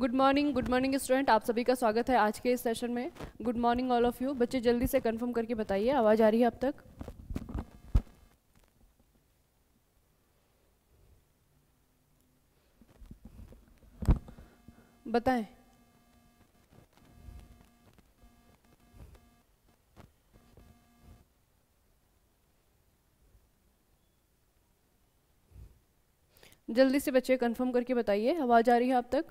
Good morning good morning student आप सभी का स्वागत है आज के इस सेशन में. Good morning all of you बच्चे, जल्दी से कंफर्म करके बताइए, आवाज़ आ रही है अब तक? बताएँ. जल्दी से बच्चे कंफर्म करके बताइए, आवाज़ आ रही है अब तक?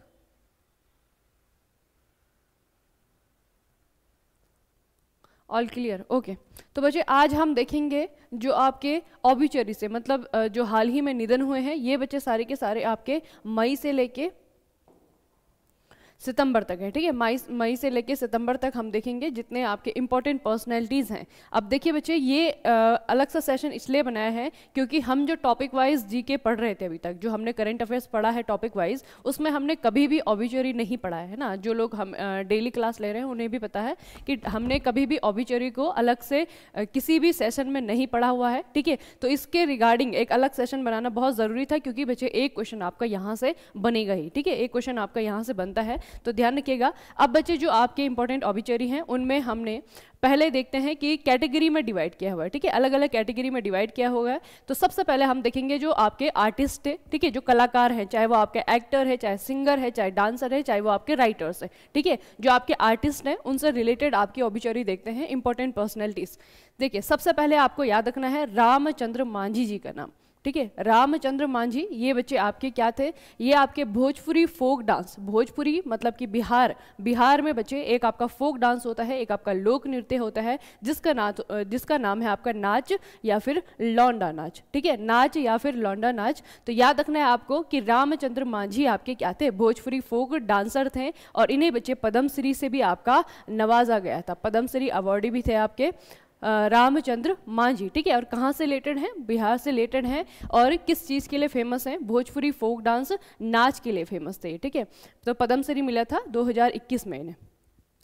ऑल क्लियर ओके तो बच्चे, आज हम देखेंगे जो आपके ऑबिचरी से मतलब जो हाल ही में निधन हुए हैं, ये बच्चे सारे के सारे आपके मई से लेके सितंबर तक है ठीक है? मई मई से लेकर सितंबर तक हम देखेंगे जितने आपके इंपॉर्टेंट पर्सनैलिटीज़ हैं। अब देखिए बच्चे ये आ, अलग सा सेशन इसलिए बनाया है क्योंकि हम जो टॉपिक वाइज जी के पढ़ रहे थे अभी तक जो हमने करंट अफेयर्स पढ़ा है टॉपिक वाइज उसमें हमने कभी भी ऑबिचरी नहीं पढ़ा है ना? जो लोग हम डेली क्लास ले रहे हैं उन्हें भी पता है कि हमने कभी भी ऑबिचरी को अलग से आ, किसी भी सेशन में नहीं पढ़ा हुआ है ठीक है? तो इसके रिगार्डिंग एक अलग सेशन बनाना बहुत ज़रूरी था क्योंकि बच्चे एक क्वेश्चन आपका यहाँ से बनेगा ही ठीक है? एक क्वेश्चन आपका यहाँ से बनता है। तो ध्यान रखिएगा। अब बच्चे जो आपके इंपॉर्टेंट ऑबिचरी हैं, उनमें हमने पहले देखते हैं कि कैटेगरी में डिवाइड किया हुआ है, ठीक है? अलग अलग कैटेगरी में डिवाइड किया हुआ है। तो सबसे पहले हम देखेंगे जो आपके आर्टिस्ट है, ठीक है? जो कलाकार हैं, चाहे वो आपके एक्टर है, चाहे सिंगर है, चाहे डांसर है, चाहे वो आपके राइटर्स है, ठीक है? जो आपके आर्टिस्ट हैं, उनसे रिलेटेड आपकी ऑबिचरी देखते हैं इंपॉर्टेंट पर्सनैलिटीज देखिए, सबसे पहले आपको याद रखना है रामचंद्र मांझी जी का नाम। ठीक है? रामचंद्र मांझी, ये बच्चे आपके क्या थे? ये आपके भोजपुरी फोक डांस। भोजपुरी मतलब कि बिहार। बिहार में बच्चे, एक आपका फोक डांस होता है, एक आपका लोक नृत्य होता है, जिसका नाच, जिसका नाम है आपका नाच या फिर लौंडा नाच। ठीक है? नाच या फिर लौंडा नाच। तो याद रखना है आपको कि रामचंद्र मांझी आपके क्या थे? भोजपुरी फोक डांसर थे और इन्हें बच्चे पद्मश्री से भी आपका नवाजा गया था। पद्मश्री अवार्डी भी थे आपके। रामचंद्र मांझी ठीक है? और कहाँ से रिलेटेड हैं? बिहार से रिलेटेड हैं। और किस चीज़ के लिए फ़ेमस हैं? भोजपुरी फोक डांस नाच के लिए फ़ेमस थे, ठीक है? तो पद्मश्री मिला था 2021 में इन्हें।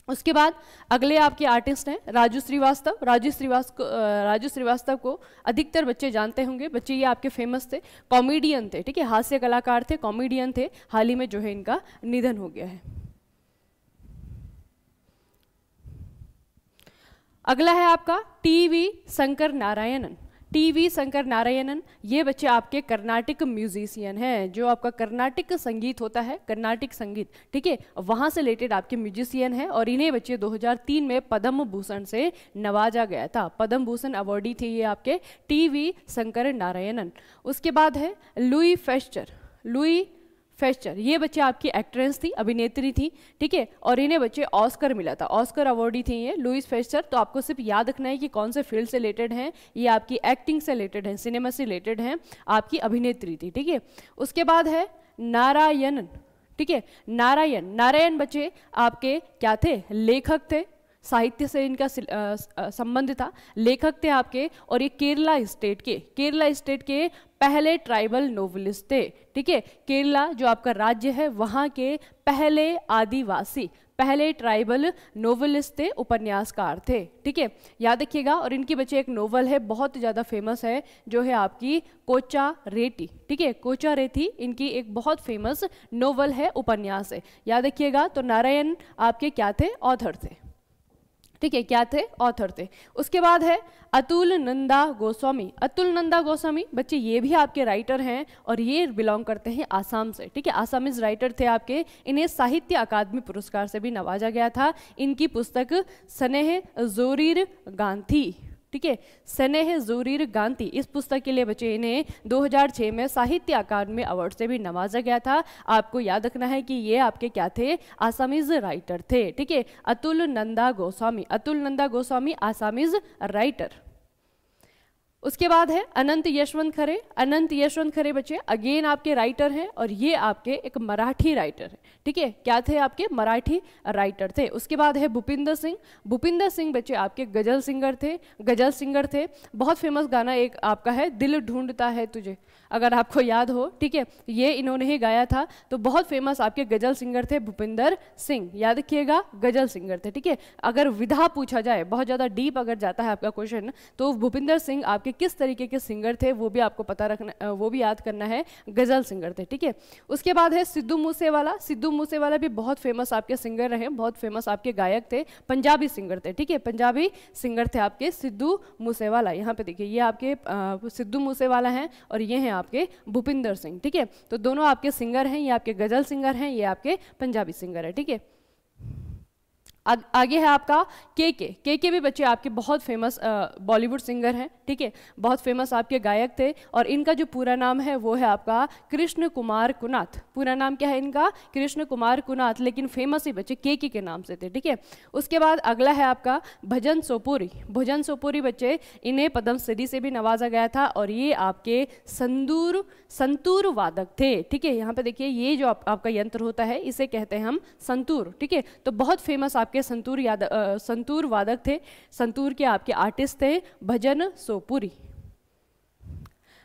उसके बाद अगले आपके आर्टिस्ट हैं, राजू श्रीवास्तव। राजू श्रीवास्तव राजू श्रीवास्तव को अधिकतर बच्चे जानते होंगे। बच्चे ये आपके फ़ेमस थे। कॉमेडियन थे, ठीक है? हास्य कलाकार थे कॉमेडियन थे। हाल ही में जो है इनका निधन हो गया है। अगला है आपका टीवी शंकर नारायणन। टीवी शंकर नारायणन, ये बच्चे आपके कर्नाटिक म्यूजिशियन हैं, जो आपका कर्नाटिक संगीत होता है, कर्नाटिक संगीत। ठीक है, वहाँ से रिलेटेड आपके म्यूजिशियन हैं और इन्हें बच्चे 2003 में पद्म भूषण से नवाजा गया था। पद्म भूषण अवार्डी थे ये आपके टीवी शंकर नारायणन। उसके बाद है लुई फेस्टर लुई फेस्टर ये बच्चे आपकी एक्ट्रेस थी, अभिनेत्री थी, ठीक है? और इन्हें बच्चे ऑस्कर मिला था। ऑस्कर अवार्डी थी ये लुइस फेस्टर तो आपको सिर्फ़ याद रखना है कि कौन से फ़ील्ड से रिलेटेड हैं? ये आपकी एक्टिंग से रिलेटेड हैं सिनेमा से रिलेटेड हैं, आपकी अभिनेत्री थी, ठीक है? उसके बाद है नारायण ठीक है? नारायण। नारायण बच्चे आपके क्या थे? लेखक थे। साहित्य से इनका संबंध था, लेखक थे आपके और ये केरला स्टेट के, केरला स्टेट के पहले ट्राइबल नोवलिस्ट थे, ठीक है? केरला जो आपका राज्य है, वहाँ के पहले आदिवासी, पहले ट्राइबल नोवेलिस्ट थे, उपन्यासकार थे, ठीक है? याद रखिएगा, और इनकी बच्चे एक नोवेल है, बहुत ज़्यादा फ़ेमस है, जो है आपकी कोचा रेटी, ठीक है? कोचा रेती इनकी एक बहुत फ़ेमस नोवेल है, उपन्यास है। याद रखिएगा तो नारायण आपके क्या थे? ऑथर थे। ठीक है, क्या थे? ऑथर थे। उसके बाद है अतुल नंदा गोस्वामी। अतुल नंदा गोस्वामी, बच्चे ये भी आपके राइटर हैं और ये बिलोंग करते हैं आसाम से। ठीक है, आसामीज राइटर थे आपके। इन्हें साहित्य अकादमी पुरस्कार से भी नवाजा गया था। इनकी पुस्तक स्नेह जोरीर गांधी। ठीक है? स्नेह जूरीर गांधी। इस पुस्तक के लिए बच्चे इन्हें 2006 में साहित्य अकादमी अवार्ड से भी नवाजा गया था। आपको याद रखना है कि ये आपके क्या थे? आसामीज राइटर थे, ठीक है? अतुल नंदा गोस्वामी। Atul Nanda Goswami, Assamese writer. उसके बाद है अनंत यशवंत खरे। अनंत यशवंत खरे बच्चे अगेन आपके राइटर हैं और ये आपके एक मराठी राइटर है। ठीक है? क्या थे आपके? मराठी राइटर थे। उसके बाद है भूपिंदर सिंह। भूपिंदर सिंह बच्चे आपके गज़ल सिंगर थे। गज़ल सिंगर थे। बहुत फ़ेमस गाना एक आपका है, दिल ढूंढता है तुझे। अगर आपको याद हो, ठीक है? ये इन्होंने ही गाया था। तो बहुत फ़ेमस आपके गज़ल सिंगर थे भूपिंदर सिंह। याद रखिएगा, गज़ल सिंगर थे, ठीक है? अगर विधा पूछा जाए, बहुत ज़्यादा डीप अगर जाता है आपका क्वेश्चन तो भूपिंदर सिंह आपके किस तरीके के सिंगर थे, वो भी आपको पता रखना वो भी याद करना है, गज़ल सिंगर थे, ठीक है? उसके बाद है सिद्धू मूसेवाला। सिद्धू मूसेवाला भी बहुत फ़ेमस आपके सिंगर रहे, बहुत फ़ेमस आपके गायक थे, पंजाबी सिंगर थे, ठीक है? पंजाबी सिंगर थे आपके सिद्धू मूसेवाला। यहाँ पे देखिए, ये आपके सिद्धू मूसेवाला हैं और ये हैं आपके भूपिंदर सिंह, ठीक है? तो दोनों आपके सिंगर हैं, ये आपके गज़ल सिंगर हैं, ये आपके पंजाबी सिंगर है, ठीक है? आगे है आपका के के। के के भी बच्चे आपके बहुत फ़ेमस बॉलीवुड सिंगर हैं ठीक है? बहुत फ़ेमस आपके गायक थे और इनका जो पूरा नाम है वो है आपका कृष्ण कुमार कुनाथ। पूरा नाम क्या है इनका? कृष्ण कुमार कुनाथ लेकिन फ़ेमस ही बच्चे के के के नाम से थे ठीक है? उसके बाद अगला है आपका भजन सोपुरी। भजन सोपुरी बच्चे इन्हें पद्म श्री से भी नवाजा गया था और ये आपके संदूर संतूर वादक थे ठीक है? यहाँ पे देखिए ये जो आप, आपका यंत्र होता है इसे कहते हैं हम संतूर ठीक है? तो बहुत फ़ेमस आपके संतूर याद संतूर वादक थे, संतूर के आपके आर्टिस्ट थे, भजन सोपुरी।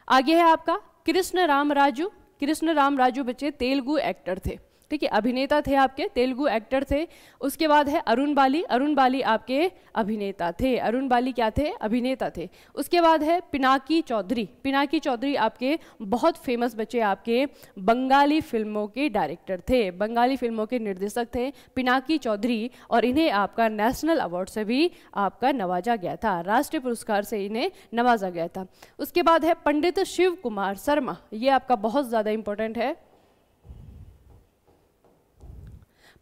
आगे है आपका, कृष्ण राम राजू, कृष्ण राम राजू बच्चे तेलुगु एक्टर थे। ठीक है अभिनेता थे आपके, तेलुगु एक्टर थे, उसके बाद है अरुण बाली अरुण बाली आपके अभिनेता थे, अरुण बाली क्या थे? अभिनेता थे। उसके बाद है पिनाकी चौधरी पिनाकी चौधरी आपके बहुत फ़ेमस बच्चे, आपके बंगाली फ़िल्मों के डायरेक्टर थे, बंगाली फ़िल्मों के निर्देशक थे पिनाकी चौधरी, और इन्हें आपका नेशनल अवार्ड से भी आपका नवाजा गया था, राष्ट्रीय पुरस्कार से इन्हें नवाजा गया था। उसके बाद है पंडित शिव कुमार शर्मा, ये आपका बहुत ज़्यादा इंपॉर्टेंट है।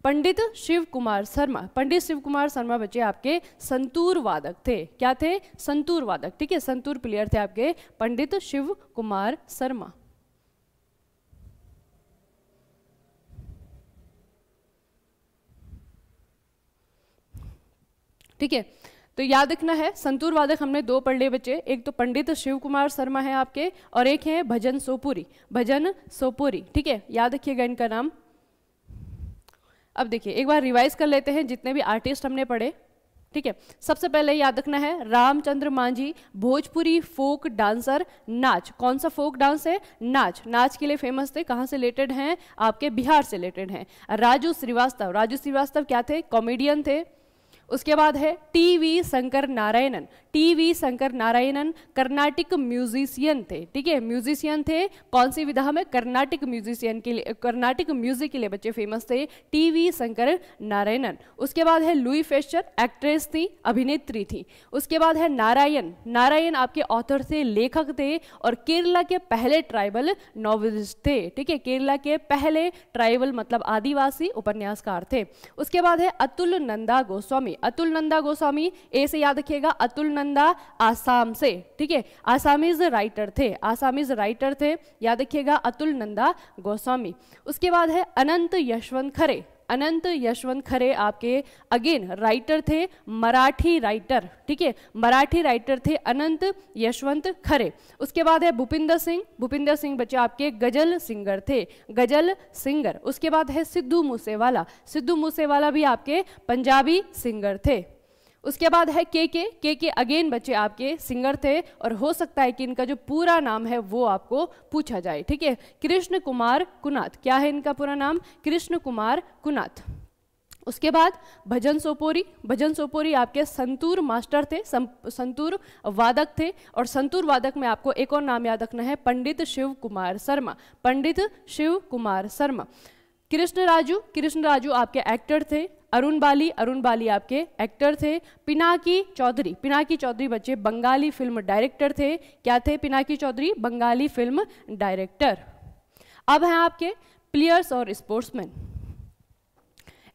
पंडित शिव कुमार शर्मा, पंडित शिव कुमार शर्मा बच्चे आपके संतूर वादक थे। क्या थे? संतूर वादक, ठीक है? संतूर प्लेयर थे आपके पंडित शिव कुमार शर्मा। ठीक है? तो याद रखना है, संतूर वादक हमने दो पढ़ लिए बच्चे। एक तो पंडित शिव कुमार शर्मा है आपके, और एक है भजन सोपुरी भजन सोपुरी, ठीक है? याद रखिएगा इनका नाम। अब देखिए, एक बार रिवाइज कर लेते हैं, जितने भी आर्टिस्ट हमने पढ़े, ठीक है? सबसे पहले याद रखना है, रामचंद्र मांझी, भोजपुरी फोक डांसर नाच। कौन सा फोक डांस है? नाच। नाच के लिए फ़ेमस थे, कहाँ से रिलेटेड हैं? आपके बिहार से रिलेटेड हैं। राजू श्रीवास्तव। राजू श्रीवास्तव क्या थे? कॉमेडियन थे। उसके बाद है T V Shankar Narayanan. T V Shankar Narayanan, Carnatic musician थे, ठीक है? म्यूजिशियन थे, कौन सी विधा में? कर्नाटिक म्यूजिशियन के लिए, कर्नाटिक म्यूज़िक के लिए बच्चे फ़ेमस थे, टी वी शंकर नारायणन। उसके बाद है लुई फेस्टर एक्ट्रेस थी, अभिनेत्री थी। उसके बाद है नारायण। नारायण आपके ऑथर थे, लेखक थे और केरला के पहले ट्राइबल नॉवलिस्ट थे, ठीक है? केरला के पहले ट्राइबल मतलब आदिवासी उपन्यासकार थे। उसके बाद है अतुल नंदा गोस्वामी। अतुल नंदा गोस्वामी ए से याद रखिएगा, अतुल नंदा आसाम से, ठीक है? आसामीज राइटर थे, आसामीज राइटर थे, याद रखिएगा, अतुल नंदा गोस्वामी। उसके बाद है अनंत यशवंत खरे। अनंत यशवंत खरे आपके अगेन राइटर थे, मराठी राइटर ठीक है? मराठी राइटर थे अनंत यशवंत खरे। उसके बाद है भूपिंदर सिंह। भूपिंदर सिंह बच्चे आपके गज़ल सिंगर थे, गज़ल सिंगर उसके बाद है सिद्धू मूसेवाला। सिद्धू मूसेवाला भी आपके पंजाबी सिंगर थे। उसके बाद है के के। के के अगेन बच्चे आपके सिंगर थे और हो सकता है कि इनका जो पूरा नाम है वो आपको पूछा जाए। ठीक है? कृष्ण कुमार कुनाथ। क्या है इनका पूरा नाम? कृष्ण कुमार कुनाथ। उसके बाद भजन सोपोरी। भजन सोपोरी आपके संतूर मास्टर थे संतूर वादक थे और संतूर वादक में आपको एक और नाम याद रखना है, पंडित शिव कुमार शर्मा। पंडित शिव कुमार शर्मा। कृष्ण राजू कृष्ण राजू आपके एक्टर थे अरुण बाली अरुण बाली आपके एक्टर थे। पिनाकी चौधरी पिनाकी चौधरी बच्चे, बंगाली फ़िल्म डायरेक्टर थे। क्या थे पिनाकी चौधरी? बंगाली फ़िल्म डायरेक्टर अब हैं आपके प्लेयर्स और स्पोर्ट्समैन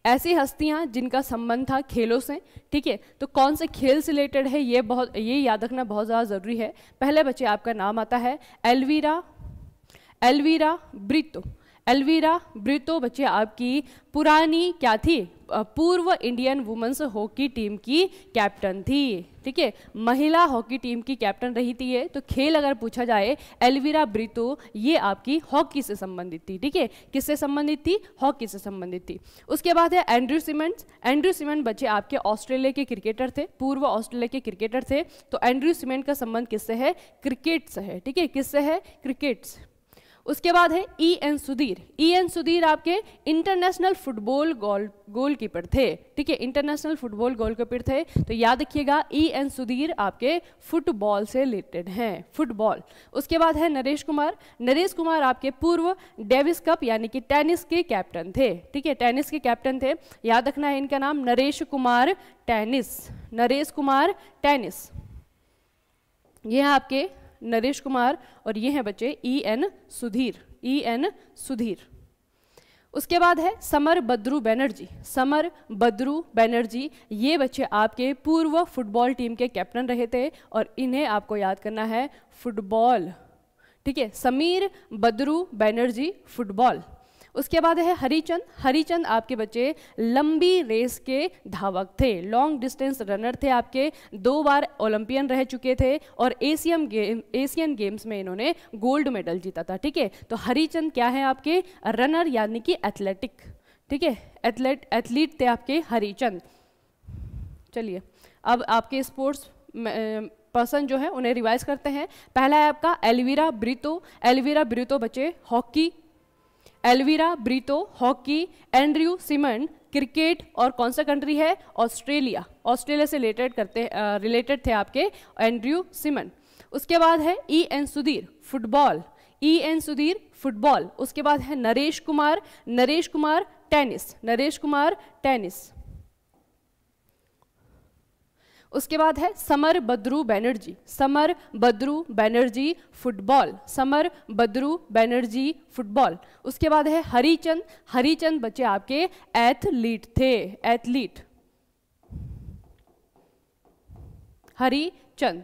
ऐसी हस्तियाँ जिनका संबंध था खेलों से, ठीक है? तो कौन से खेल से रिलेटेड है? ये बहुत, ये याद रखना बहुत ज़्यादा ज़रूरी है। पहले बच्चे आपका नाम आता है एलवीरा एलवीरा ब्रितो। एलवीरा ब्रितो, बच्चे, आपकी पुरानी क्या थी? पूर्व इंडियन वुमेन्स हॉकी टीम की कैप्टन थी। ठीक है? महिला हॉकी टीम की कैप्टन रही थी ये। तो खेल अगर पूछा जाए, एलवीरा ब्रितो, ये आपकी हॉकी से संबंधित थी। ठीक है? किससे संबंधित थी? हॉकी से संबंधित थी। उसके बाद है एंड्रू सीमेंट एंड्रू सीमेंट बच्चे आपके ऑस्ट्रेलिया के क्रिकेटर थे, पूर्व ऑस्ट्रेलिया के क्रिकेटर थे। तो एंड्रू सीमेंट का संबंध किससे है? क्रिकेट से है। ठीक है? किससे है? क्रिकेट उसके बाद है E N Sudhir. E N Sudhir आपके इंटरनेशनल फुटबॉल गोल गोलकीपर थे। ठीक है इंटरनेशनल फुटबॉल गोलकीपर थे। तो याद रखिएगा ई एन सुधीर आपके फुटबॉल से रिलेटेड हैं। फुटबॉल उसके बाद है नरेश कुमार। नरेश कुमार आपके पूर्व डेविस कप यानी कि टेनिस के कैप्टन थे। ठीक है, टेनिस के कैप्टन थे। याद रखना है इनका नाम, नरेश कुमार टेनिस। नरेश कुमार टेनिस। ये आपके नरेश कुमार और ये हैं बच्चे E N Sudhir E N Sudhir. उसके बाद है समर बद्रू बैनर्जी, समर बद्रू बैनर्जी, ये बच्चे आपके पूर्व फुटबॉल टीम के कैप्टन रहे थे और इन्हें आपको याद करना है फुटबॉल। ठीक है, समीर बद्रू बैनर्जी, फुटबॉल। उसके बाद है हरिचंद। हरिचंद आपके बच्चे लंबी रेस के धावक थे। लॉन्ग डिस्टेंस रनर थे आपके। दो बार ओलंपियन रह चुके थे और एशियन गेम एशियन गेम्स में इन्होंने गोल्ड मेडल जीता था, ठीक है? तो हरिचंद क्या है आपके? रनर यानी कि एथलेटिक ठीक है? एथलेट एथलीट थे आपके हरिचंद। चलिए, अब आपके स्पोर्ट्स पर्सन जो है, उन्हें रिवाइज करते हैं। पहला है आपका एलवीरा ब्रितो एलवीरा ब्रितो बच्चे hockey Elvira, Britto, hockey, Andrew, Symonds, cricket और कौन सा कंट्री है? ऑस्ट्रेलिया। ऑस्ट्रेलिया से रिलेटेड करते रिलेटेड थे आपके एंड्रयू, सिमन। उसके बाद है E N Sudhir football E N Sudhir football उसके बाद है नरेश कुमार नरेश कुमार टेनिस नरेश कुमार टेनिस उसके बाद है समर बद्रू बैनर्जी। समर बद्रू बैनर्जी फुटबॉल। समर बद्रू बैनर्जी फुटबॉल। उसके बाद है हरिचंद। हरिचंद बच्चे आपके एथलीट थे। एथलीट। हरिचंद।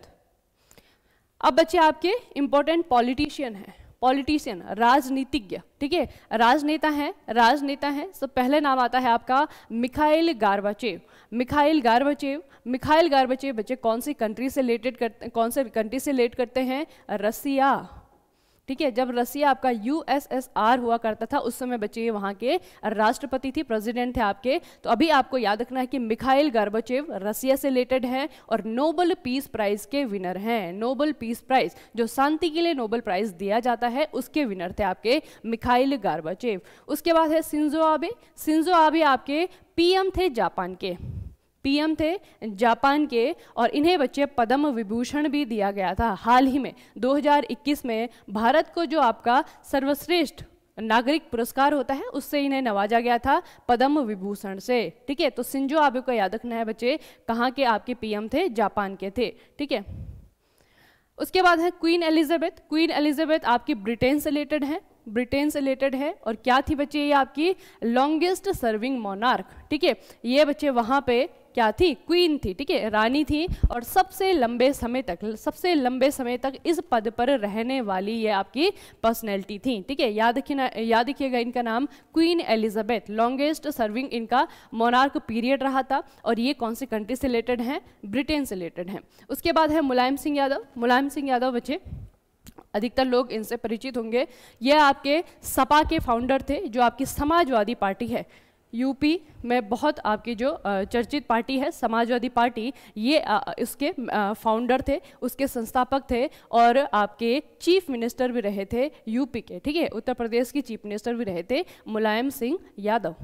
अब बच्चे आपके इंपॉर्टेंट पॉलिटिशियन हैं। पॉलिटिशियन, राजनीतिज्ञ, ठीक है? राजनेता हैं राजनेता हैं, सब पहले नाम आता है आपका Mikhail Gorbachev. Mikhail Gorbachev Mikhail Gorbachev बच्चे कौन सी कंट्री से रिलेटेड करते, कौन से कंट्री से रिलेट करते हैं? रसिया। ठीक है, जब रसिया आपका यूएसएसआर हुआ करता था, उस समय बच्चे वहाँ के राष्ट्रपति थी प्रेसिडेंट थे आपके। तो अभी आपको याद रखना है कि मिखाइल गार्बचेव रसिया से रिलेटेड हैं और नोबल पीस प्राइज के विनर हैं। नोबल पीस प्राइज जो शांति के लिए नोबल प्राइज दिया जाता है, उसके विनर थे आपके मिखाइल गार्बाचेव। उसके बाद है सिंजो आबे। सिंजो आबे आपके पीएम थे जापान के। पीएम थे जापान के और इन्हें बच्चे पद्म विभूषण भी दिया गया था। हाल ही में 2021 में भारत को जो आपका सर्वश्रेष्ठ नागरिक पुरस्कार होता है, उससे इन्हें नवाजा गया था पद्म विभूषण से। ठीक है तो सिंजो आबे को याद रखना है बच्चे, कहाँ के आपके पीएम थे? जापान के थे। ठीक है, उसके बाद है क्वीन एलिजाबेथ। क्वीन एलिजाबेथ आपकी ब्रिटेन से रिलेटेड है, ब्रिटेन से रिलेटेड है, और क्या थी बच्चे ये आपकी? Longest serving monarch. ठीक है, ये बच्चे वहाँ पे क्या थी? क्वीन थी, ठीक है? रानी थी और सबसे लंबे समय तक, सबसे लंबे समय तक इस पद पर रहने वाली ये आपकी पर्सनैलिटी थी, ठीक है? याद रखिए याद रखिएगा इनका नाम क्वीन एलिजाबेथ लॉन्गेस्ट सर्विंग इनका मोनार्क पीरियड रहा था और ये कौन सी कंट्री से रिलेटेड हैं? ब्रिटेन से रिलेटेड हैं। उसके बाद है मुलायम सिंह यादव। मुलायम सिंह यादव बच्चे, अधिकतर लोग इनसे परिचित होंगे। ये आपके सपा के फाउंडर थे, जो आपकी समाजवादी पार्टी है। यूपी में बहुत आपकी जो चर्चित पार्टी है, समाजवादी पार्टी, ये इसके फाउंडर थे, उसके संस्थापक थे और आपके चीफ मिनिस्टर भी रहे थे यूपी के, ठीक है? उत्तर प्रदेश के चीफ मिनिस्टर भी रहे थे, मुलायम सिंह यादव।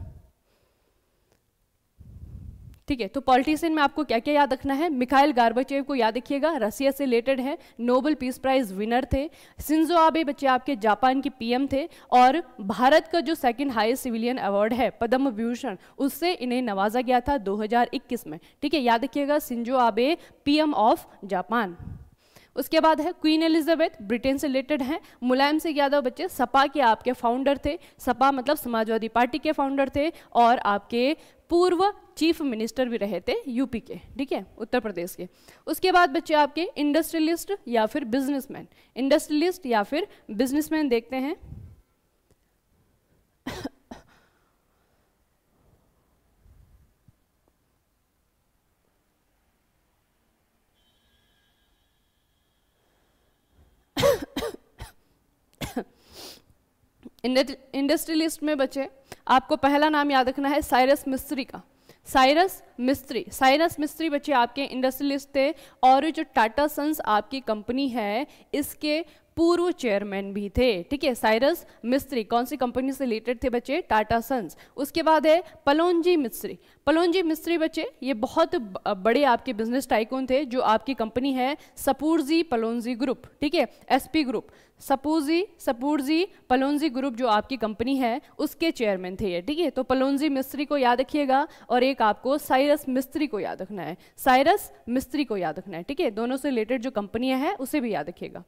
ठीक है तो पॉलिटिशियन में आपको क्या क्या याद रखना है? मिखाइल गार्बाचेव को याद रखिएगा। रसिया से रिलेटेड है नोबल पीस प्राइज विनर थे सिंजो आबे बच्चे आपके जापान के पीएम थे, और भारत का जो सेकंड हाईएस्ट सिविलियन अवार्ड है, पद्म विभूषण उससे इन्हें नवाजा गया था 2021 में। ठीक है, याद रखिएगा Shinzo Abe PM of Japan उसके बाद है क्वीन एलिजाबेथ ब्रिटेन से रिलेटेड हैं। मुलायम सिंह यादव बच्चे, सपा के आपके फाउंडर थे। सपा मतलब समाजवादी पार्टी के फाउंडर थे और आपके पूर्व चीफ मिनिस्टर भी रहे थे यूपी के, ठीक है, उत्तर प्रदेश के। उसके बाद बच्चे आपके इंडस्ट्रियलिस्ट या फिर बिजनेसमैन इंडस्ट्रियलिस्ट या फिर बिजनेसमैन देखते हैं। इंडस्ट्रियलिस्ट में बचे। आपको पहला नाम याद रखना है, साइरस मिस्त्री का। साइरस मिस्त्री साइरस मिस्त्री बच्चे आपके इंडस्ट्रियलिस्ट थे, और जो टाटा सन्स आपकी कंपनी है, इसके पूर्व चेयरमैन भी थे। ठीक है साइरस मिस्त्री कौन सी कंपनी से रिलेटेड थे बच्चे? टाटा सन्स उसके बाद है पलोनजी मिस्त्री पलोनजी मिस्त्री बच्चे, ये बहुत बड़े आपके बिज़नेस टाइकून थे, जो आपकी कंपनी है सपूरजी पलोनजी ग्रुप ठीक है SP group Shapoorji Shapoorji Pallonji group जो आपकी कंपनी है, उसके चेयरमैन थे ये। ठीक है तो पलोनजी मिस्त्री को याद रखिएगा और एक आपको साइरस मिस्त्री को याद रखना है। साइरस मिस्त्री को याद रखना है। ठीक है, दोनों से रिलेटेड जो कंपनियाँ हैं, उसे भी याद रखिएगा।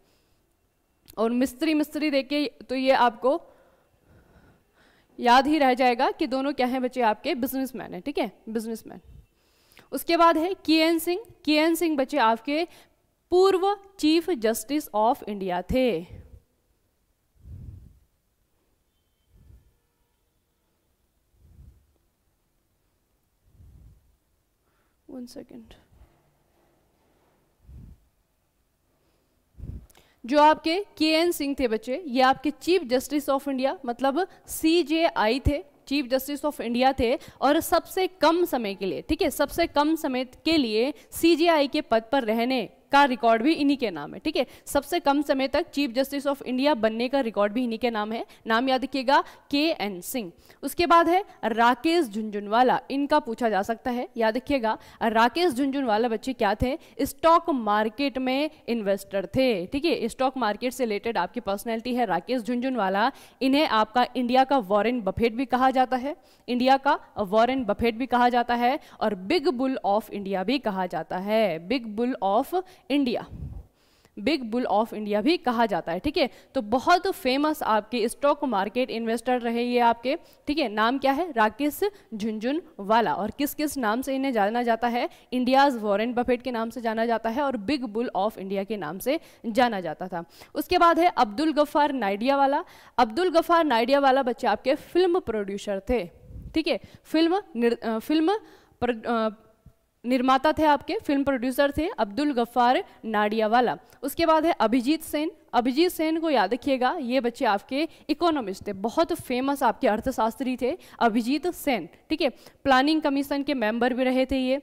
और मिस्त्री मिस्त्री देख तो ये आपको याद ही रह जाएगा कि दोनों क्या हैं बच्चे आपके? बिजनेसमैन है, ठीक है? बिजनेसमैन उसके बाद है केएन सिंह। केएन सिंह बच्चे आपके पूर्व चीफ जस्टिस ऑफ़ इंडिया थे। वन सेकेंड जो आपके के एन सिंह थे बच्चे, ये आपके चीफ जस्टिस ऑफ़ इंडिया मतलब सी जे आई थे, चीफ जस्टिस ऑफ़ इंडिया थे, और सबसे कम समय के लिए, ठीक है, सबसे कम समय के लिए सी जे आई के पद पर रहने। का रिकॉर्ड भी इन्हीं के नाम है, ठीक है? सबसे कम समय तक चीफ जस्टिस ऑफ़ इंडिया बनने का रिकॉर्ड भी इन्हीं के नाम है। नाम याद रखिएगा के एन सिंह उसके बाद है राकेश झुंझुनवाला, इनका पूछा जा सकता है, याद रखिएगा, राकेश झुंझुनवाला बच्चे क्या थे? स्टॉक मार्केट में इन्वेस्टर थे, ठीक है? स्टॉक मार्केट से रिलेटेड आपकी पर्सनैलिटी है राकेश झुंझुनवाला। इन्हें आपका इंडिया का वॉरेन बफेट भी कहा जाता है इंडिया का वॉरेन बफेट भी कहा जाता है और बिग बुल ऑफ़ इंडिया भी कहा जाता है। Big bull of India big bull of India भी कहा जाता है, ठीक है? तो बहुत फ़ेमस आपके स्टॉक मार्केट इन्वेस्टर रहे ये आपके, ठीक है? नाम क्या है? राकेश झुंझुन वाला और किस किस नाम से इन्हें जाना जाता है? इंडियाज वॉरेन बफेट के नाम से जाना जाता है और बिग बुल ऑफ़ इंडिया के नाम से जाना जाता था। उसके बाद है अब्दुल गफ्फार नाइडिया वाला अब्दुल गफ्फार नाइडिया वाला बच्चे आपके फ़िल्म प्रोड्यूसर थे, ठीक है? फ़िल्म फ़िल्म निर्माता थे आपके फ़िल्म प्रोड्यूसर थे अब्दुल गफ्फार नाडियावाला। उसके बाद है अभिजीत सेन। अभिजीत सेन को याद रखिएगा, ये बच्चे आपके इकोनॉमिस्ट थे, बहुत फ़ेमस आपके अर्थशास्त्री थे अभिजीत सेन, ठीक है? प्लानिंग कमीशन के मेंबर भी रहे थे ये।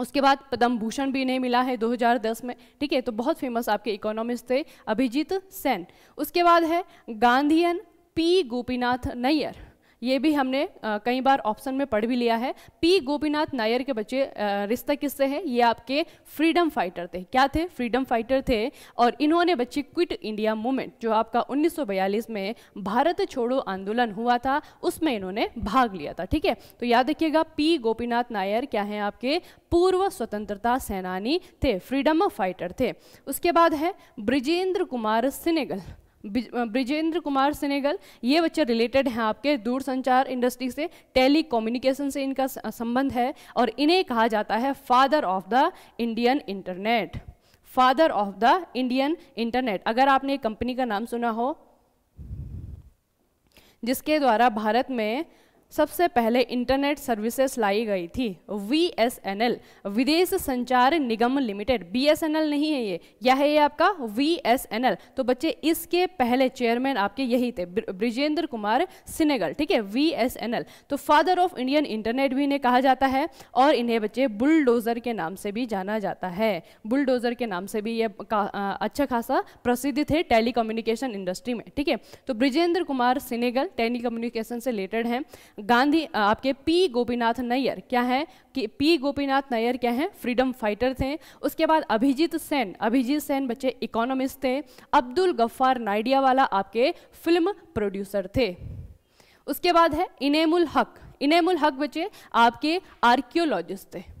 उसके बाद पद्म भूषण भी इन्हें मिला है 2010 में, ठीक है? तो बहुत फ़ेमस आपके इकोनॉमिस्ट थे अभिजीत सेन। उसके बाद है गांधीयन पी गोपीनाथ नैयर। ये भी हमने कई बार ऑप्शन में पढ़ भी लिया है। पी. गोपीनाथ नायर के बच्चे रिश्ता किससे है? ये आपके फ्रीडम फाइटर थे। क्या थे? फ्रीडम फाइटर थे और इन्होंने बच्चे क्विट इंडिया मूवमेंट जो आपका 1942 में भारत छोड़ो आंदोलन हुआ था, उसमें इन्होंने भाग लिया था। ठीक है? तो याद रखिएगा, पी. गोपीनाथ नायर क्या है आपके? पूर्व स्वतंत्रता सेनानी थे फ्रीडम फाइटर थे। उसके बाद है, ब्रिजेंद्र कुमार सिनेगल। ब्रिजेंद्र कुमार सिनेगल, ये बच्चे रिलेटेड हैं आपके दूरसंचार इंडस्ट्री से टेली कम्युनिकेशन से इनका संबंध है और इन्हें कहा जाता है father of the Indian internet father of the Indian internet अगर आपने कंपनी का नाम सुना हो, जिसके द्वारा भारत में सबसे पहले इंटरनेट सर्विसेज़ लाई गई थी V S N L Videsh Sanchar Nigam limited B S N L नहीं है ये, यह है ये आपका वी एस एन एल तो बच्चे, इसके पहले चेयरमैन आपके यही थे ब्रिजेंद्र कुमार सिनेगल, ठीक है वी एस एन एल तो फादर ऑफ़ इंडियन इंटरनेट भी इन्हें कहा जाता है, और इन्हें बच्चे बुलडोजर के नाम से भी जाना जाता है। बुलडोजर के नाम से भी ये अच्छा खासा प्रसिद्ध थे टेली इंडस्ट्री में, ठीक है। तो ब्रिजेंद्र कुमार सिनेगल, टेलीकम्युनिकेशन से रिलेटेड हैं। गांधी आपके पी गोपीनाथ नैयर, क्या है? कि पी गोपीनाथ नैयर क्या है? फ्रीडम फाइटर थे। उसके बाद अभिजीत सेन अभिजीत सेन बच्चे इकोनॉमिस्ट थे। अब्दुल गफ्फार नाइडिया वाला आपके फ़िल्म प्रोड्यूसर थे। उसके बाद है इनेमुल हक। इनेमुल हक बच्चे आपके आर्कियोलॉजिस्ट थे।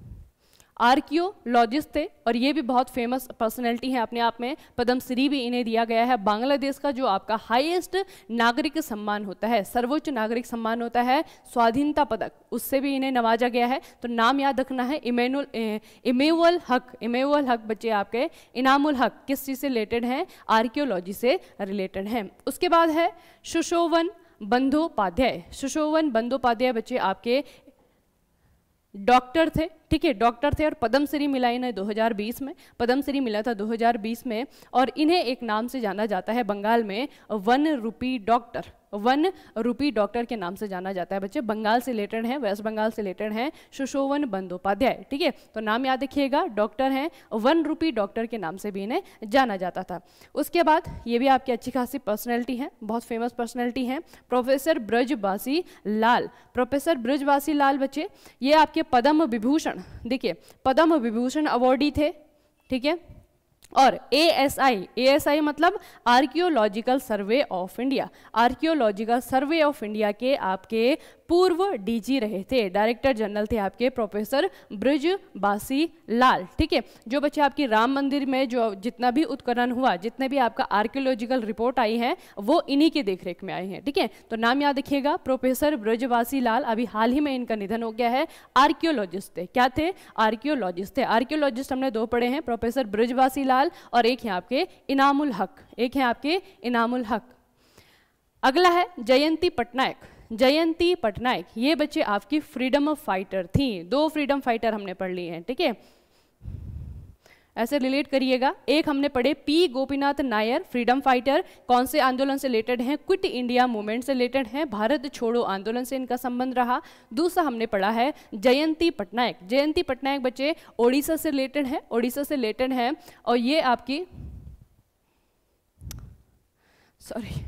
आर्कियोलॉजिस्ट थे और ये भी बहुत फ़ेमस पर्सनैलिटी है अपने आप में। पद्मश्री भी इन्हें दिया गया है। बांग्लादेश का जो आपका हाईएस्ट नागरिक सम्मान होता है, सर्वोच्च नागरिक सम्मान होता है, स्वाधीनता पदक, उससे भी इन्हें नवाजा गया है। तो नाम याद रखना है इमेनुल इमेवल हक इमेवल हक बच्चे आपके, इनामुल हक, किस चीज़ से रिलेटेड हैं? आर्कियोलॉजी से रिलेटेड हैं। उसके बाद है, सुशोवन बंदोपाध्याय। सुशोवन बंदोपाध्याय बच्चे आपके डॉक्टर थे, ठीक है, डॉक्टर थे और पद्मश्री मिला इन्हें 2020 में। पद्मश्री मिला था 2020 में और इन्हें एक नाम से जाना जाता है बंगाल में one rupee doctor. One rupee doctor के नाम से जाना जाता है, बच्चे। बंगाल से रिलेटेड हैं, वेस्ट बंगाल से रिलेटेड हैं सुशोवन बंदोपाध्याय, ठीक है? तो नाम याद रखिएगा, डॉक्टर हैं, वन रूपी डॉक्टर के नाम से भी इन्हें जाना जाता था। उसके बाद ये भी आपकी अच्छी खासी पर्सनैलिटी हैं, बहुत फ़ेमस पर्सनैलिटी हैं प्रोफेसर ब्रजबासी लाल। प्रोफेसर ब्रजबासी लाल, बच्चे, ये आपके पद्म विभूषण, देखिए, पद्म विभूषण अवॉर्डी थे, ठीक है? और ए S I A S I मतलब Archaeological Survey of India Archaeological Survey of India के आपके पूर्व डीजी रहे थे। डायरेक्टर जनरल थे आपके प्रोफेसर ब्रज बासी लाल ठीक है? जो बच्चे आपकी राम मंदिर में जो जितना भी उत्खनन हुआ, जितने भी आपका आर्कियोलॉजिकल रिपोर्ट आई है, वो इन्हीं के देखरेख में आए हैं, ठीक है? तो नाम याद रखिएगा प्रोफेसर ब्रजवासी लाल अभी हाल ही में इनका निधन हो गया है। आर्कियोलॉजिस्ट थे। क्या थे? आर्कियोलॉजिस्ट थे। आर्कियोलॉजिस्ट हमने दो पढ़े हैं प्रोफेसर ब्रजवासी लाल और एक है आपके इनामुल हक, एक है आपके इनामुल हक। अगला है जयंती पटनायक। जयंती पटनायक, ये बच्चे आपकी फ्रीडम फाइटर थी। दो फ्रीडम फाइटर हमने पढ़ ली हैं, ठीक है? ऐसे रिलेट करिएगा। एक हमने पढ़े P Gopinath Nair freedom fighter कौन से आंदोलन से रिलेटेड हैं? क्विट इंडिया मूवमेंट से रिलेटेड हैं। भारत छोड़ो आंदोलन से इनका संबंध रहा। दूसरा हमने पढ़ा है जयंती पटनायक। जयंती पटनायक बच्चे ओडिशा से रिलेटेड हैं, ओडिशा से रिलेटेड हैं, और ये आपकी सॉरी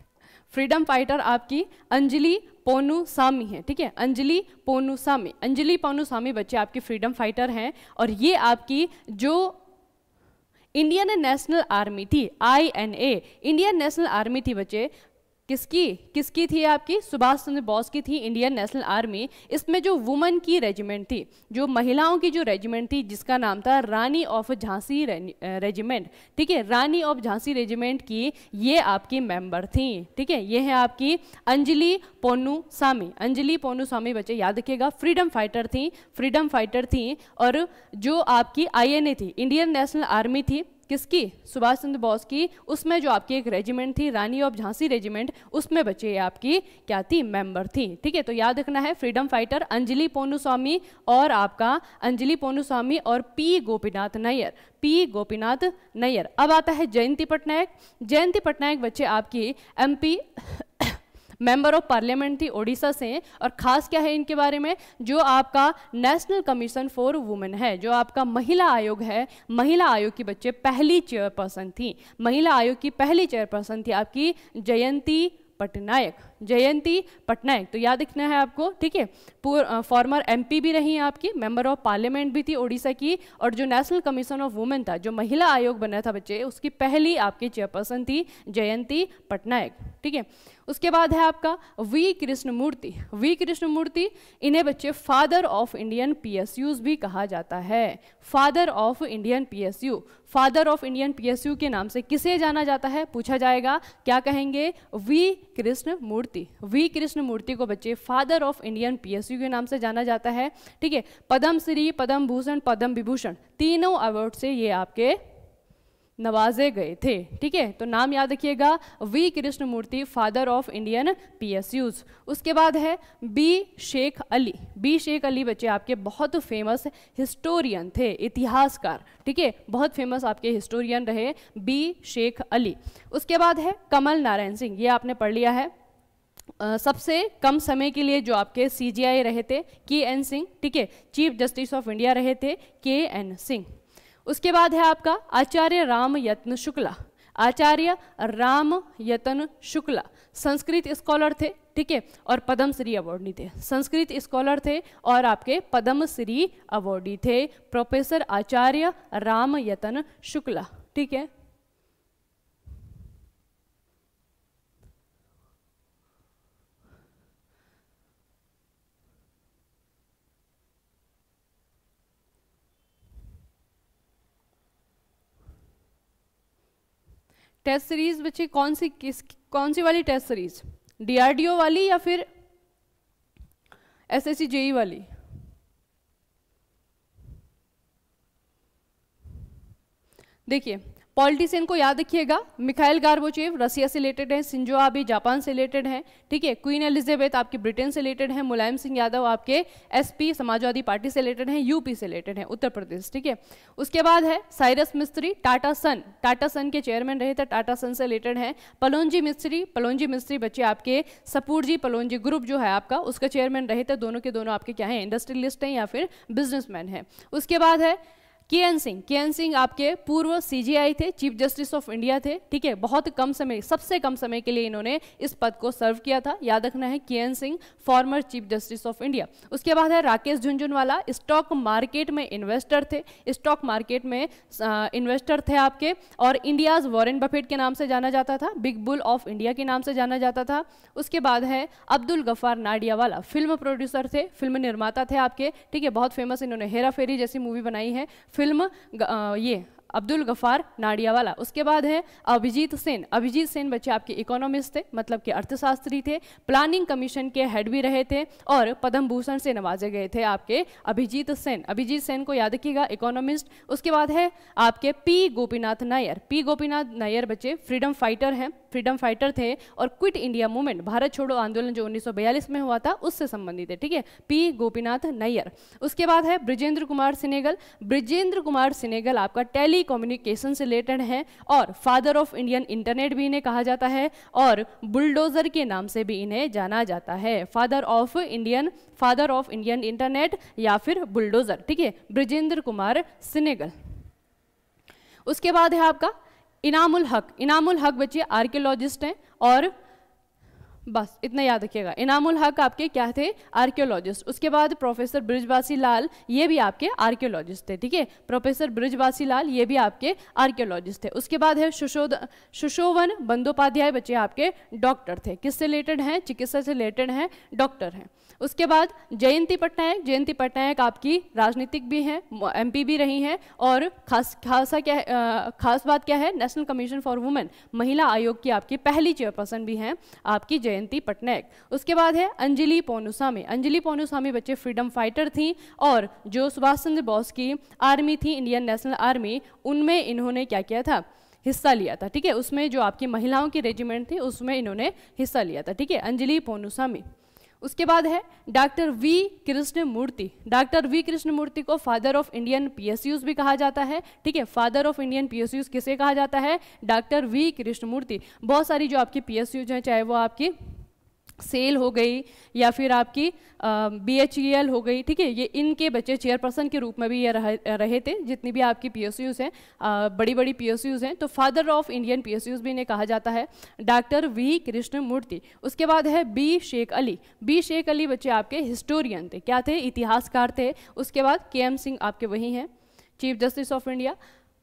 फ्रीडम फाइटर आपकी अंजलि पोनू सामी है, ठीक है? अंजलि पोनू सामी अंजलि पोनू सामी बच्चे, आपके फ्रीडम फाइटर हैं और ये आपकी जो इंडियन नेशनल आर्मी थी I N A Indian National Army थी बच्चे किसकी? किसकी थी आपकी? सुभाष चंद्र बोस की थी, इंडियन नेशनल आर्मी। इसमें जो वुमेन की रेजिमेंट थी, जो महिलाओं की जो रेजिमेंट थी, जिसका नाम था रानी ऑफ़ झांसी रेजिमेंट। ठीक है, रानी ऑफ़ झांसी रेजिमेंट की ये आपकी मेंबर थी। ठीक है, ये है आपकी अंजलि पोनू सामी। अंजलि पोनू सामी, बच्चे याद रखिएगा, फ्रीडम फाइटर थी, फ्रीडम फाइटर थी, और जो आपकी आईएनए थी, इंडियन नेशनल आर्मी थी किसकी? सुभाष चंद्र बोस की। उसमें जो आपकी एक रेजिमेंट थी, रानी ऑफ़ झांसी रेजिमेंट उसमें बच्चे आपकी। क्या थी? मेंबर थी। ठीक है तो याद रखना है फ्रीडम फाइटर अंजलि पोनुस्वामी और आपका अंजलि पोनुस्वामी और पी गोपीनाथ नायर। पी गोपीनाथ नायर। अब आता है जयंती पटनायक। जयंती पटनायक बच्चे आपकी एमपी मेंबर ऑफ़ पार्लियामेंट थी ओडिशा से। और खास क्या है इनके बारे में? जो आपका नेशनल कमीशन फॉर वुमेन है, जो आपका महिला आयोग है, महिला आयोग की बच्चे पहली चेयरपर्सन थी। महिला आयोग की पहली चेयरपर्सन थी आपकी जयंती पटनायक। जयंती पटनायक। तो याद रखना है आपको, ठीक है? फॉर्मर एमपी भी रही हैं आपकी मेंबर ऑफ़ पार्लियामेंट भी थी ओडिशा की, और जो नेशनल कमीशन ऑफ़ वुमेन था, जो महिला आयोग बना था बच्चे, उसकी पहली आपकी चेयरपर्सन थी जयंती पटनायक, ठीक है? उसके बाद है आपका वी कृष्ण मूर्ति वी कृष्ण मूर्ति इन्हें बच्चे फादर ऑफ़ इंडियन पीएसयूज भी कहा जाता है। Father of Indian PSU father of Indian PSU के नाम से किसे जाना जाता है? पूछा जाएगा। क्या कहेंगे? वी कृष्ण मूर्ति, वी कृष्ण मूर्ति को बच्चे, फादर ऑफ़ इंडियन पीएसयू के नाम से जाना जाता है, ठीक है? पद्म श्री, पद्म भूषण, पद्म विभूषण, तीनों अवार्ड से ये आपके नवाजे गए थे, ठीक है? तो नाम याद रखिएगा, V Krishna Murthy, father of Indian PSUs. उसके बाद है, बी शेख अली। बी शेख अली बच्चे आपके बहुत फ़ेमस हिस्टोरियन थे, इतिहासकार, ठीक है? बहुत फ़ेमस आपके हिस्टोरियन रहे बी शेख अली। उसके बाद है, कमल नारायण सिंह, ये आपने पढ़ लिया है। सबसे कम समय के लिए जो आपके सीजीआई रहे थे के एन सिंह ठीक है? चीफ जस्टिस ऑफ़ इंडिया रहे थे के एन सिंह उसके बाद है आपका आचार्य राम यत्न शुक्ला। आचार्य राम यतन शुक्ला, संस्कृत स्कॉलर थे, ठीक है? और पद्मश्री अवार्डी थे। संस्कृत स्कॉलर थे और आपके पद्मश्री अवार्डी थे प्रोफेसर आचार्य राम यतन शुक्ला, ठीक है? टेस्ट सीरीज़ बच्चे कौन सी किस, कौन सी वाली टेस्ट सीरीज़ डीआरडीओ वाली या फिर एसएससी जेई वाली? देखिए पॉलिटिशियन को याद रखिएगा, मिखाइल गार्बोचेव रसिया से रिलेटेड है, सिंजो आबी जापान से रिलेटेड है, ठीक है? क्वीन एलिजाबेथ आपके ब्रिटेन से रिलेटेड है, मुलायम सिंह यादव आपके एसपी, समाजवादी पार्टी से रिलेटेड है, यूपी से रिलेटेड है, उत्तर प्रदेश, ठीक है? उसके बाद है साइरस मिस्त्री टाटा सन टाटा सन के चेयरमैन रहे थे, टाटा सन से रिलेटेड है पलोनजी मिस्त्री पलोनजी मिस्त्री बच्चे आपके सपूरजी पलोनजी ग्रुप जो है आपका, उसका चेयरमैन रहे थे, दोनों के दोनों आपके क्या है, इंडस्ट्रियलिस्ट हैं या फिर बिजनेसमैन है। उसके बाद है के एन सिंह के एन सिंह आपके पूर्व सीजीआई थे चीफ जस्टिस ऑफ़ इंडिया थे, ठीक है? बहुत कम समय, सबसे कम समय के लिए इन्होंने इस पद को सर्व किया था। याद रखना है K N Singh former chief justice of India उसके बाद है राकेश झुंझुनवाला स्टॉक मार्केट में इन्वेस्टर थे स्टॉक मार्केट में इन्वेस्टर थे आपके। और इंडियाज वॉरेन बफेट के नाम से जाना जाता था बिग बुल ऑफ़ इंडिया के नाम से जाना जाता था। उसके बाद है अब्दुल गफार नाडियावाला फ़िल्म प्रोड्यूसर थे फ़िल्म निर्माता थे आपके, ठीक है? बहुत फ़ेमस इन्होंने, हेरा फेरी जैसी मूवी बनाई है। फ़िल्म ये अब्दुल गफार नाडियावाला। उसके बाद है अभिजीत सेन। अभिजीत सेन बच्चे आपके इकोनॉमिस्ट थे मतलब कि अर्थशास्त्री थे प्लानिंग कमीशन के हेड भी रहे थे और पद्म भूषण से नवाजे गए थे आपके अभिजीत सेन। अभिजीत सेन को याद रखिएगा इकोनॉमिस्ट उसके बाद है आपके पी गोपीनाथ नायर। पी गोपीनाथ नायर बच्चे फ्रीडम फाइटर हैं फ्रीडम फाइटर थे और क्विट इंडिया मूवमेंट भारत छोड़ो आंदोलन जो 1942 में हुआ था, उससे संबंधित है, ठीक है? पी गोपीनाथ नैयर। उसके बाद है ब्रिजेंद्र कुमार सिनेगल। ब्रिजेंद्र कुमार सिनेगल आपका टेली कम्युनिकेशन से रिलेटेड है और फादर ऑफ़ इंडियन इंटरनेट भी इन्हें कहा जाता है और बुलडोजर के नाम से भी इन्हें जाना जाता है। Father of Indian father of Indian internet या फिर बुलडोजर ठीक है? ब्रिजेंद्र कुमार सिनेगल। उसके बाद है आपका इनामुल हक। इनामुल हक बच्चे आर्कियोलॉजिस्ट हैं और बस, इतना याद रखिएगा। इनामुल हक आपके क्या थे? आर्कियोलॉजिस्ट। उसके बाद प्रोफेसर ब्रिजवासी लाल ये भी आपके आर्कियोलॉजिस्ट थे, ठीक है? प्रोफेसर ब्रिजवासी लाल ये भी आपके आर्कियोलॉजिस्ट थे। उसके बाद है सुशोध, सुशोवन बंदोपाध्याय बच्चे आपके डॉक्टर थे। किससे रिलेटेड हैं? चिकित्सा से रिलेटेड हैं, डॉक्टर हैं। उसके बाद जयंती पटनायक जयंती पटनायक आपकी राजनीतिक भी हैं एमपी भी रही हैं और खास, खासा क्या है खास बात क्या है नेशनल कमीशन फॉर वुमेन महिला आयोग की आपकी पहली चेयरपर्सन भी हैं, आपकी जयंती पटनायक। उसके बाद है अंजलि पोनुसामी। अंजलि पोनुसामी बच्चे फ्रीडम फाइटर थी और जो सुभाष चंद्र बोस की आर्मी थी इंडियन नेशनल आर्मी उनमें इन्होंने क्या किया था? हिस्सा लिया था, ठीक है? उसमें जो आपकी महिलाओं की रेजिमेंट थी, उसमें इन्होंने हिस्सा लिया था, ठीक है? अंजलि पोनुसामी। उसके बाद है, doctor V Krishna Murthy doctor V Krishna Murthy को फादर ऑफ़ इंडियन पीएसयूज भी कहा जाता है, ठीक है? फादर ऑफ़ इंडियन पीएसयूज किसे कहा जाता है? डॉक्टर वी कृष्ण मूर्ति बहुत सारी जो आपकी पीएसयूज हैं, चाहे वो आपकी सेल हो गई या फिर आपकी बी एच ई एल हो गई ठीक है ये इनके बच्चे चेयरपर्सन के रूप में भी ये रह, रहे थे जितनी भी आपकी पी एस यूज़ हैं बड़ी बड़ी पी एस यूज़ हैं तो father of Indian P S Us भी इन्हें कहा जाता है डॉक्टर वी कृष्ण मूर्ति उसके बाद है बी शेख अली बी शेख अली बच्चे आपके हिस्टोरियन थे। क्या थे? इतिहासकार थे। उसके बाद के एम सिंह आपके वही हैं चीफ जस्टिस ऑफ़ इंडिया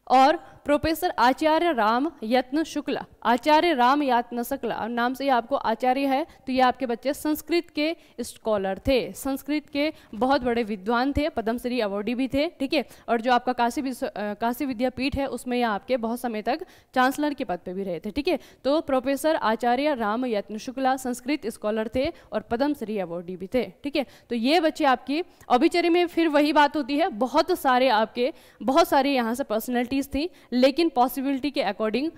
और प्रोफेसर आचार्य राम यत्न शुक्ला। आचार्य राम यत्न शुक्ला नाम से ये आपको आचार्य है तो ये आपके बच्चे संस्कृत के स्कॉलर थे। संस्कृत के बहुत बड़े विद्वान थे, पद्मश्री अवार्डी भी थे, ठीक है? और जो आपका काशी काशी विद्यापीठ है, उसमें ये आपके बहुत समय तक चांसलर के पद पर भी रहे थे, ठीक है? तो प्रोफेसर आचार्य राम यत्न शुक्ला संस्कृत स्कॉलर थे और पद्मश्री अवार्डी भी थे, ठीक है? तो ये बच्चे आपकी ऑबिचरी में फिर वही बात होती है, बहुत सारे आपके, बहुत सारे यहाँ से पर्सनैलिटीज़ थी लेकिन पॉसिबिलिटी के अकॉर्डिंग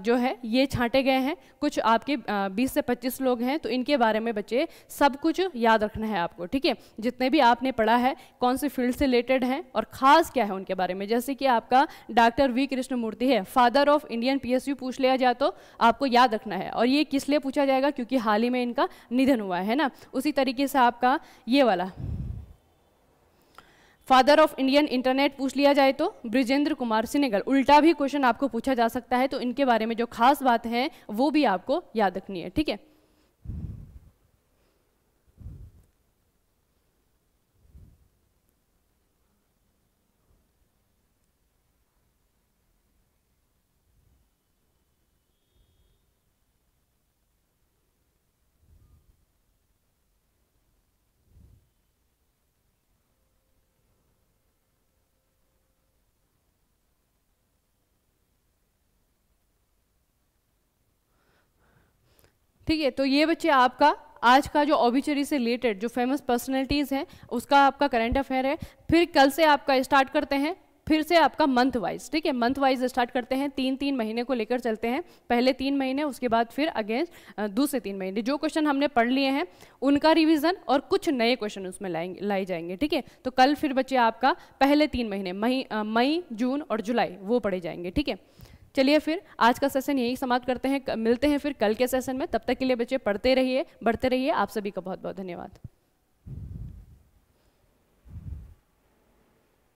जो है, ये छांटे गए हैं। कुछ आपके 20 से 25 लोग हैं तो इनके बारे में बच्चे सब कुछ याद रखना है आपको, ठीक है? जितने भी आपने पढ़ा है, कौन से फ़ील्ड से रिलेटेड हैं और ख़ास क्या है उनके बारे में। जैसे कि आपका डॉक्टर वी कृष्ण मूर्ति है फादर ऑफ़ इंडियन पीएसयू पूछ लिया जाए तो आपको याद रखना है। और ये किस लिए पूछा जाएगा? क्योंकि हाल ही में इनका निधन हुआ है ना? उसी तरीके से आपका ये वाला। फादर ऑफ़ इंडियन इंटरनेट पूछ लिया जाए तो ब्रिजेंद्र कुमार सिनेगल। उल्टा भी क्वेश्चन आपको पूछा जा सकता है तो इनके बारे में जो खास बात है, वो भी आपको याद रखनी है, ठीक है? ठीक है तो ये बच्चे आपका, आज का जो ऑबिचरी से रिलेटेड जो फ़ेमस पर्सनैलिटीज़ हैं, उसका आपका करंट अफेयर है, फिर कल से आपका स्टार्ट करते हैं, फिर से आपका मंथ वाइज ठीक है मंथ वाइज स्टार्ट करते हैं, तीन तीन महीने को लेकर चलते हैं, पहले तीन महीने, उसके बाद फिर अगेंस्ट दूसरे तीन महीने, जो क्वेश्चन हमने पढ़ लिए हैं, उनका रिविजन और कुछ नए क्वेश्चन उसमें लाएँगे लाई जाएँगे, ठीक है तो कल फिर बच्चे आपका, पहले तीन महीने, मई मई, जून और जुलाई, वो पढ़े जाएँगे, ठीक है चलिए फिर, आज का सेशन यही समाप्त करते हैं। मिलते हैं फिर कल के सेशन में। तब तक के लिए बच्चे पढ़ते रहिए, बढ़ते रहिए। आप सभी का बहुत बहुत धन्यवाद।